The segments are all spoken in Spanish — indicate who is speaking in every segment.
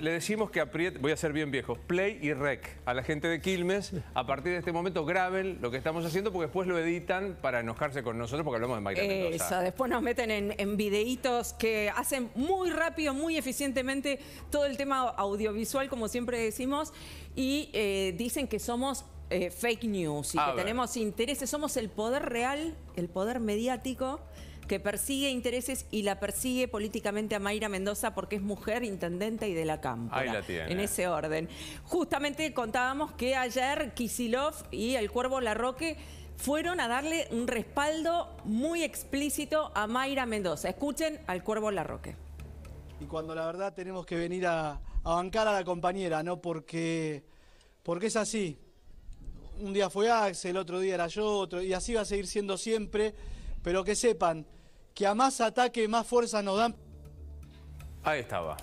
Speaker 1: le decimos que apriete, voy a ser bien viejo, play y rec a la gente de Quilmes. A partir de este momento graben lo que estamos haciendo porque después lo editan para enojarse con nosotros porque hablamos de Mayra Mendoza.
Speaker 2: Eso, después nos meten en, en videitos que hacen muy rápido, muy eficientemente todo el tema audiovisual, como siempre decimos, y eh, dicen que somos eh, fake news y
Speaker 1: A
Speaker 2: que
Speaker 1: ver.
Speaker 2: tenemos intereses, somos el poder real, el poder mediático que persigue intereses y la persigue políticamente a Mayra Mendoza porque es mujer intendente y de la Cámpora.
Speaker 1: Ahí la tiene.
Speaker 2: En ese orden. Justamente contábamos que ayer Kisilov y el Cuervo Larroque fueron a darle un respaldo muy explícito a Mayra Mendoza. Escuchen al Cuervo Larroque.
Speaker 3: Y cuando la verdad tenemos que venir a, a bancar a la compañera, ¿no? Porque, porque es así. Un día fue Axel, otro día era yo, otro, y así va a seguir siendo siempre. Pero que sepan que a más ataque, más fuerza nos dan.
Speaker 1: Ahí estaba.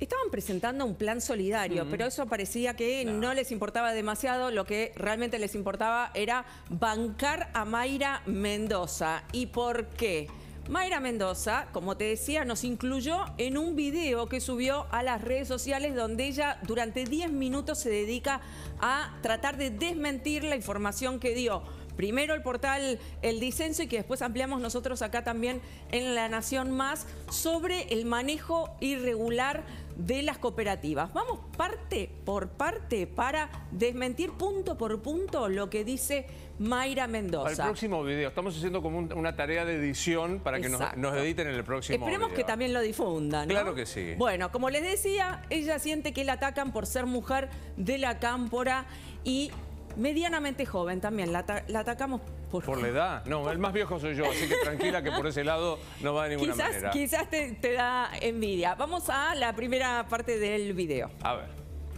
Speaker 2: Estaban presentando un plan solidario, pero eso parecía que no. les importaba demasiado. Lo que realmente les importaba era bancar a Mayra Mendoza. ¿Y por qué? Mayra Mendoza, como te decía, nos incluyó en un video que subió a las redes sociales donde ella durante 10 minutos se dedica a tratar de desmentir la información que dio. Primero el portal El Disenso y que después ampliamos nosotros acá también en La Nación Más sobre el manejo irregular de las cooperativas. Vamos parte por parte para desmentir punto por punto lo que dice Mayra
Speaker 1: Al
Speaker 2: Mendoza.
Speaker 1: próximo video. Estamos haciendo como un- una tarea de edición para que nos, nos editen en el próximo
Speaker 2: Esperemos
Speaker 1: video.
Speaker 2: que también lo difundan. ¿no?
Speaker 1: Claro que sí.
Speaker 2: Bueno, como les decía, ella siente que la atacan por ser mujer de la cámpora y medianamente joven también. La, ata- la atacamos por,
Speaker 1: Por la edad. No, el más viejo soy yo, así que tranquila que por ese lado no va de ninguna
Speaker 2: Quizás,
Speaker 1: manera.
Speaker 2: quizás te, te da envidia. Vamos a la primera parte del video.
Speaker 1: A ver.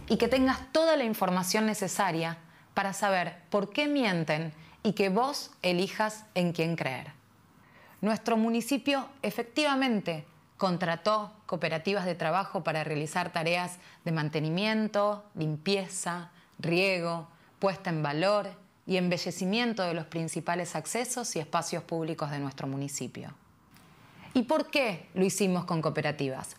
Speaker 4: y que tengas toda la información necesaria para saber por qué mienten y que vos elijas en quién creer. Nuestro municipio efectivamente contrató cooperativas de trabajo para realizar tareas de mantenimiento, limpieza, riego, puesta en valor y embellecimiento de los principales accesos y espacios públicos de nuestro municipio. ¿Y por qué lo hicimos con cooperativas?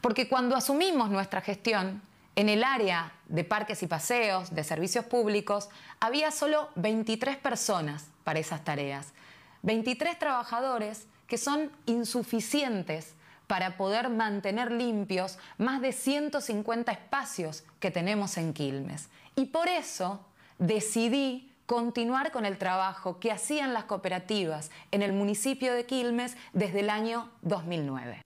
Speaker 4: Porque cuando asumimos nuestra gestión, en el área de parques y paseos, de servicios públicos, había solo 23 personas para esas tareas. 23 trabajadores que son insuficientes para poder mantener limpios más de 150 espacios que tenemos en Quilmes. Y por eso decidí continuar con el trabajo que hacían las cooperativas en el municipio de Quilmes desde el año 2009.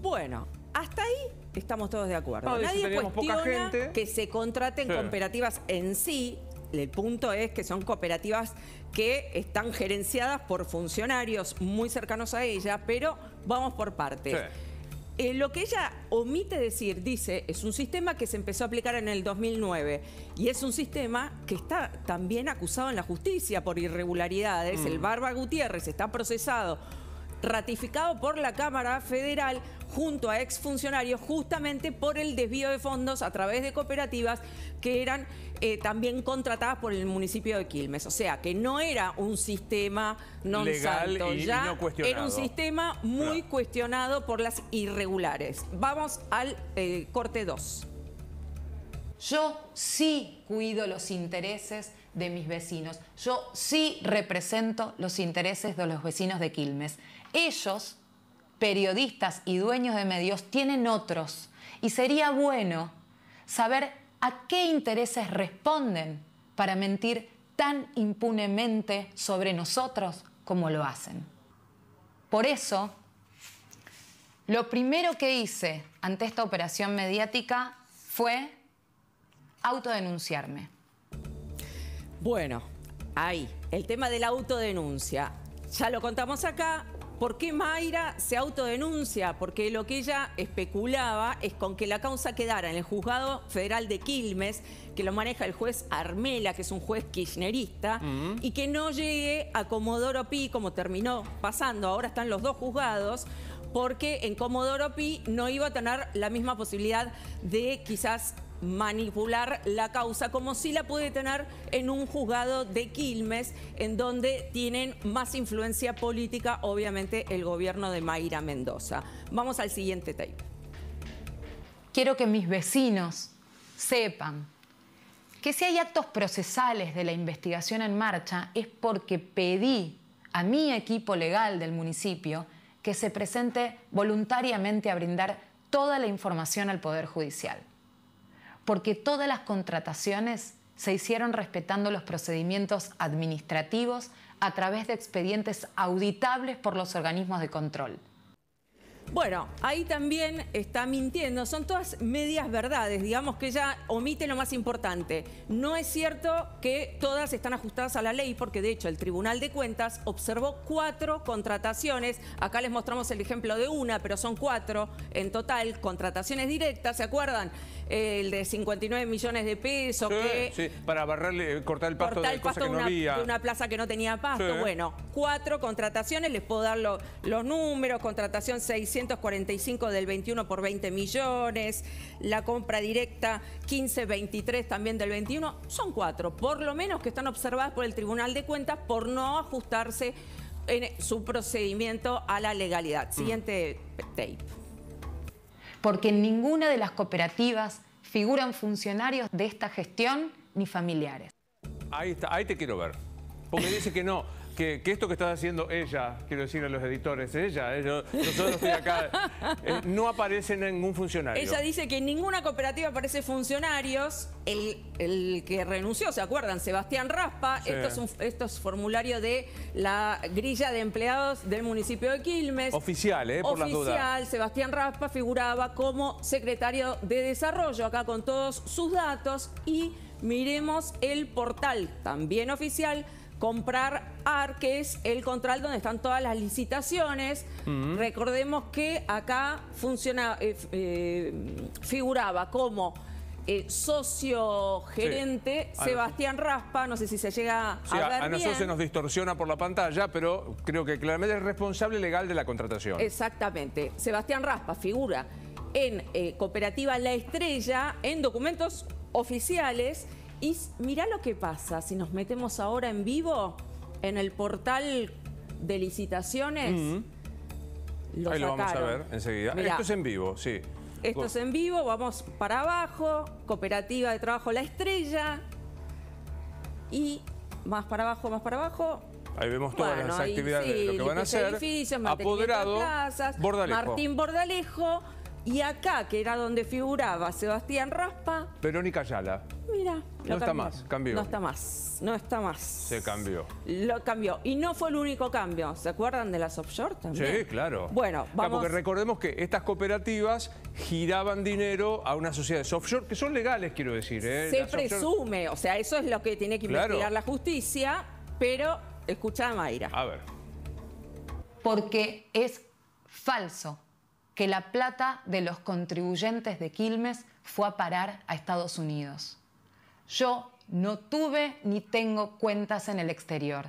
Speaker 2: Bueno, hasta ahí estamos todos de acuerdo.
Speaker 1: Si
Speaker 2: Nadie
Speaker 1: poca
Speaker 2: cuestiona
Speaker 1: gente.
Speaker 2: que se contraten
Speaker 1: Sí.
Speaker 2: cooperativas en sí. El punto es que son cooperativas que están gerenciadas por funcionarios muy cercanos a ella, pero vamos por partes.
Speaker 1: Sí.
Speaker 2: Eh, lo que ella omite decir, dice, es un sistema que se empezó a aplicar en el 2009 y es un sistema que está también acusado en la justicia por irregularidades. El Barba Gutiérrez está procesado, ratificado por la Cámara Federal junto a exfuncionarios justamente por el desvío de fondos a través de cooperativas que eran eh, también contratadas por el municipio de Quilmes. O sea, que no era un sistema non
Speaker 1: Legal
Speaker 2: santo,
Speaker 1: y- y
Speaker 2: ya
Speaker 1: no cuestionado.
Speaker 2: era un sistema muy
Speaker 1: Claro.
Speaker 2: cuestionado por las irregulares. Vamos al eh, corte 2.
Speaker 4: Yo sí cuido los intereses de mis vecinos. Yo sí represento los intereses de los vecinos de Quilmes. Ellos, periodistas y dueños de medios, tienen otros. Y sería bueno saber a qué intereses responden para mentir tan impunemente sobre nosotros como lo hacen. Por eso, lo primero que hice ante esta operación mediática fue autodenunciarme.
Speaker 2: Bueno, ahí, el tema de la autodenuncia. Ya lo contamos acá. ¿Por qué Mayra se autodenuncia? Porque lo que ella especulaba es con que la causa quedara en el juzgado federal de Quilmes, que lo maneja el juez Armela, que es un juez kirchnerista, y que no llegue a Comodoro Pi, como terminó pasando. Ahora están los dos juzgados, porque en Comodoro Pi no iba a tener la misma posibilidad de quizás manipular la causa como si la puede tener en un juzgado de Quilmes, en donde tienen más influencia política, obviamente, el gobierno de Mayra Mendoza. Vamos al siguiente tape.
Speaker 4: quiero que mis vecinos sepan que si hay actos procesales de la investigación en marcha es porque pedí a mi equipo legal del municipio que se presente voluntariamente a brindar toda la información al Poder Judicial. Porque todas las contrataciones se hicieron respetando los procedimientos administrativos a través de expedientes auditables por los organismos de control.
Speaker 2: Bueno, ahí también está mintiendo. Son todas medias verdades. Digamos que ella omite lo más importante. No es cierto que todas están ajustadas a la ley, porque de hecho el Tribunal de Cuentas observó cuatro contrataciones. Acá les mostramos el ejemplo de una, pero son cuatro en total. Contrataciones directas, ¿se acuerdan? El de 59 millones de pesos.
Speaker 1: Sí,
Speaker 2: que
Speaker 1: sí, para barrerle, cortar el pasto
Speaker 2: cortar
Speaker 1: de
Speaker 2: el
Speaker 1: cosas
Speaker 2: pasto
Speaker 1: que
Speaker 2: de
Speaker 1: no
Speaker 2: una,
Speaker 1: había.
Speaker 2: de una plaza que no tenía pasto.
Speaker 1: Sí.
Speaker 2: Bueno, cuatro contrataciones, les puedo dar lo- los números. Contratación 645 del 21 por 20 millones. La compra directa 1523 también del 21. Son cuatro, por lo menos que están observadas por el Tribunal de Cuentas por no ajustarse en su procedimiento a la legalidad. Siguiente tape.
Speaker 4: Porque en ninguna de las cooperativas figuran funcionarios de esta gestión ni familiares.
Speaker 1: Ahí está, ahí te quiero ver. Porque dice que no, que, que esto que está haciendo ella, quiero decir a los editores, ella, ella nosotros estoy acá, eh, no aparece ningún funcionario.
Speaker 2: Ella dice que en ninguna cooperativa aparece funcionarios. El, el que renunció, ¿se acuerdan? Sebastián Raspa.
Speaker 1: Sí.
Speaker 2: Esto, es un, esto es formulario de la grilla de empleados del municipio de Quilmes.
Speaker 1: Oficial, eh, por las dudas.
Speaker 2: Oficial, Sebastián Raspa figuraba como secretario de Desarrollo, acá con todos sus datos. Y miremos el portal, también oficial, Comprar AR, que es el control donde están todas las licitaciones. Recordemos que acá funciona, eh, eh, figuraba como eh, socio gerente
Speaker 1: Sí. A
Speaker 2: Sebastián Raspa, no sé si se llega
Speaker 1: Sí,
Speaker 2: a
Speaker 1: a,
Speaker 2: ver
Speaker 1: a nosotros
Speaker 2: bien.
Speaker 1: se nos distorsiona por la pantalla, pero creo que claramente es responsable legal de la contratación.
Speaker 2: Exactamente. Sebastián Raspa figura en Cooperativa La Estrella en documentos oficiales. Y mirá lo que pasa si nos metemos ahora en vivo en el portal de licitaciones.
Speaker 1: Ahí lo vamos a ver enseguida.
Speaker 2: Mirá,
Speaker 1: Esto es en vivo, sí.
Speaker 2: esto es en vivo, vamos para abajo, Cooperativa de Trabajo La Estrella. Y más para abajo, más para abajo,
Speaker 1: Ahí vemos todas
Speaker 2: bueno,
Speaker 1: las actividades de
Speaker 2: sí,
Speaker 1: lo que van a
Speaker 2: de
Speaker 1: hacer.
Speaker 2: edificios, de
Speaker 1: Apoderado,
Speaker 2: plazas,
Speaker 1: Bordalejo.
Speaker 2: Martín Bordalejo. Y acá, que era donde figuraba Sebastián Raspa,
Speaker 1: Verónica Ayala.
Speaker 2: mira.
Speaker 1: No está más, cambió.
Speaker 2: No está más, no está más.
Speaker 1: Se cambió.
Speaker 2: Lo cambió. Y no fue el único cambio. ¿Se acuerdan de las offshore también?
Speaker 1: Sí, claro.
Speaker 2: Bueno,
Speaker 1: Claro,
Speaker 2: vamos.
Speaker 1: porque recordemos que estas cooperativas giraban dinero a unas sociedades offshore que son legales, quiero decir. ¿eh?
Speaker 2: Se
Speaker 1: Las offshore-
Speaker 2: presume, o sea, eso es lo que tiene que
Speaker 1: Claro.
Speaker 2: investigar la justicia, pero escucha a Mayra.
Speaker 1: A ver.
Speaker 4: porque es falso que la plata de los contribuyentes de Quilmes fue a parar a Estados Unidos. Yo no tuve ni tengo cuentas en el exterior.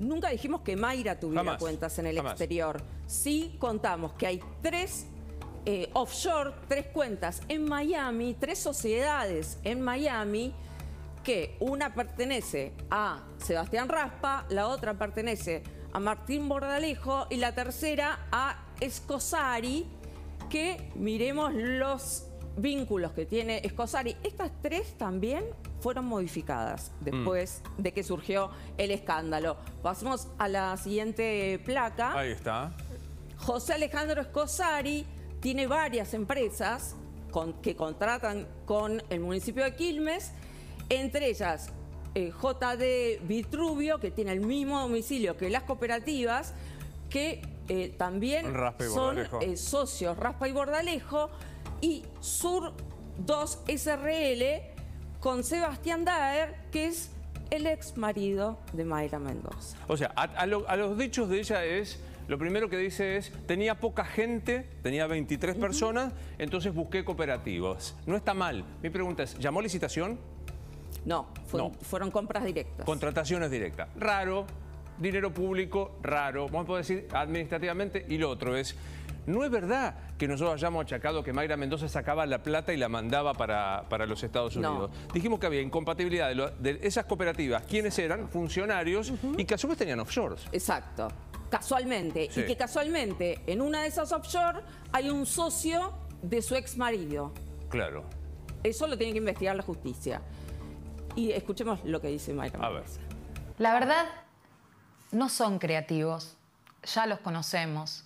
Speaker 2: Nunca dijimos que Mayra tuviera
Speaker 1: Jamás,
Speaker 2: cuentas en el
Speaker 1: jamás.
Speaker 2: exterior. Sí contamos que hay tres eh, offshore, tres cuentas en Miami, tres sociedades en Miami, que una pertenece a Sebastián Raspa, la otra pertenece a Martín Bordalejo y la tercera a Escosari, que miremos los vínculos que tiene Escosari. Estas tres también fueron modificadas después de que surgió el escándalo. Pasemos a la siguiente placa.
Speaker 1: Ahí está.
Speaker 2: José Alejandro Escosari tiene varias empresas con- que contratan con el municipio de Quilmes, entre ellas eh, JD Vitruvio, que tiene el mismo domicilio que las cooperativas, que eh, también son eh, socios Raspa y Bordalejo, y Sur 2 SRL con Sebastián Daer, que es el ex marido de Mayra Mendoza.
Speaker 1: O sea, a, a lo- a los dichos de ella es, lo primero que dice es, tenía poca gente, tenía 23 personas, entonces busqué cooperativos. No está mal. Mi pregunta es, ¿llamó licitación?
Speaker 2: No, fue-
Speaker 1: No.
Speaker 2: fueron compras directas.
Speaker 1: Contrataciones directas. Raro, dinero público, raro. Vamos a poder decir administrativamente. Y lo otro es, no es verdad que nosotros hayamos achacado que Mayra Mendoza sacaba la plata y la mandaba para, para los Estados
Speaker 2: No.
Speaker 1: Unidos. Dijimos que había incompatibilidad de, lo- de esas cooperativas, quienes eran funcionarios y que a su vez tenían offshores.
Speaker 2: Exacto. Casualmente.
Speaker 1: Sí.
Speaker 2: Y que casualmente en una de esas offshore hay un socio de su ex marido.
Speaker 1: Claro.
Speaker 2: Eso lo tiene que investigar la justicia. Y escuchemos lo que dice Mayra
Speaker 1: A ver.
Speaker 2: Mendoza.
Speaker 4: La verdad, no son creativos, ya los conocemos.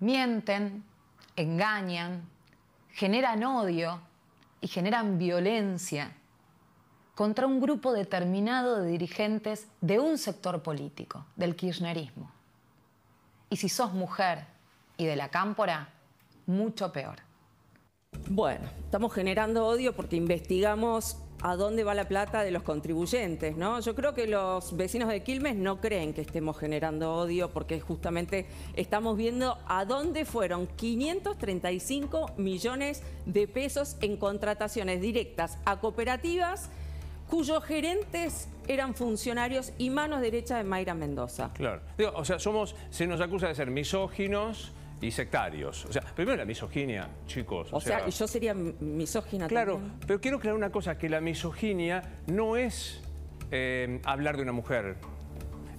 Speaker 4: Mienten, engañan, generan odio y generan violencia contra un grupo determinado de dirigentes de un sector político, del kirchnerismo. Y si sos mujer y de la cámpora, mucho peor.
Speaker 2: Bueno, estamos generando odio porque investigamos a dónde va la plata de los contribuyentes, ¿no? Yo creo que los vecinos de Quilmes no creen que estemos generando odio porque justamente estamos viendo a dónde fueron 535 millones de pesos en contrataciones directas a cooperativas cuyos gerentes eran funcionarios y manos derechas de Mayra Mendoza.
Speaker 1: Claro. O sea, somos, se nos acusa de ser misóginos y sectarios. O sea, primero la misoginia, chicos.
Speaker 2: O, sea, yo sería misógina
Speaker 1: Claro,
Speaker 2: también.
Speaker 1: pero quiero aclarar una cosa, que la misoginia no es eh, hablar de una mujer,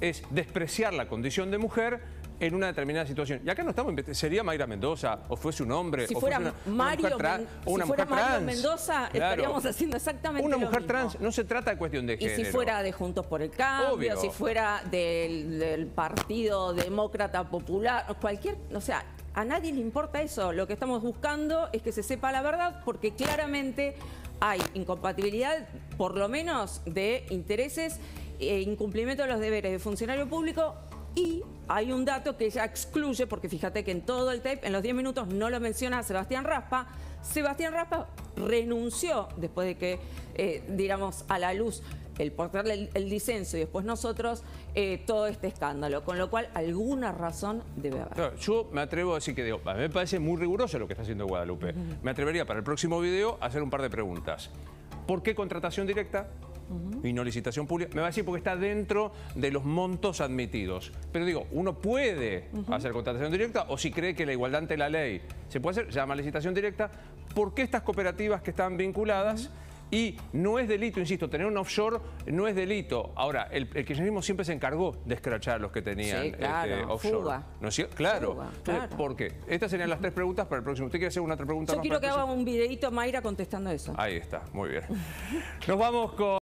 Speaker 1: es despreciar la condición de mujer en una determinada situación. Y acá no estamos, sería Mayra Mendoza, o fuese un hombre,
Speaker 2: Si
Speaker 1: o
Speaker 2: fuera
Speaker 1: fuese una, una
Speaker 2: Mario
Speaker 1: mujer trans,
Speaker 2: Men-
Speaker 1: o una
Speaker 2: si fuera
Speaker 1: mujer
Speaker 2: Mario
Speaker 1: trans.
Speaker 2: Mendoza,
Speaker 1: Claro.
Speaker 2: estaríamos haciendo exactamente
Speaker 1: Una
Speaker 2: lo
Speaker 1: mujer
Speaker 2: mismo.
Speaker 1: trans no se trata de cuestión de
Speaker 2: Y
Speaker 1: género.
Speaker 2: si fuera de Juntos por el Cambio,
Speaker 1: Obvio.
Speaker 2: si fuera del, del Partido Demócrata Popular, cualquier, o sea, a nadie le importa eso. Lo que estamos buscando es que se sepa la verdad porque claramente hay incompatibilidad, por lo menos, de intereses e incumplimiento de los deberes de funcionario público y hay un dato que ella excluye, porque fíjate que en todo el tape, en los 10 minutos, no lo menciona Sebastián Raspa. Sebastián Raspa renunció después de que eh, diéramos a la luz el portarle el, el disenso y después nosotros eh, todo este escándalo, con lo cual alguna razón debe haber.
Speaker 1: Claro, yo me atrevo a decir que digo, a mí me parece muy riguroso lo que está haciendo Guadalupe. Me atrevería para el próximo video a hacer un par de preguntas. ¿Por qué contratación directa? Y no licitación pública. Me va a decir porque está dentro de los montos admitidos. Pero digo, uno puede hacer contratación directa o si cree que la igualdad ante la ley se puede hacer, se llama licitación directa. ¿Por qué estas cooperativas que están vinculadas? Y no es delito, insisto, tener un offshore no es delito. Ahora, el, el kirchnerismo siempre se encargó de escrachar a los que tenían
Speaker 2: Sí, claro,
Speaker 1: este, offshore.
Speaker 2: fuga.
Speaker 1: ¿No es cierto? Claro.
Speaker 2: Fuga,
Speaker 1: Entonces. ¿Por qué? Estas serían las tres preguntas para el próximo. ¿Usted quiere hacer una otra pregunta
Speaker 2: Yo
Speaker 1: más
Speaker 2: quiero que haga un videito Mayra contestando eso.
Speaker 1: Ahí está, muy bien. Nos vamos con...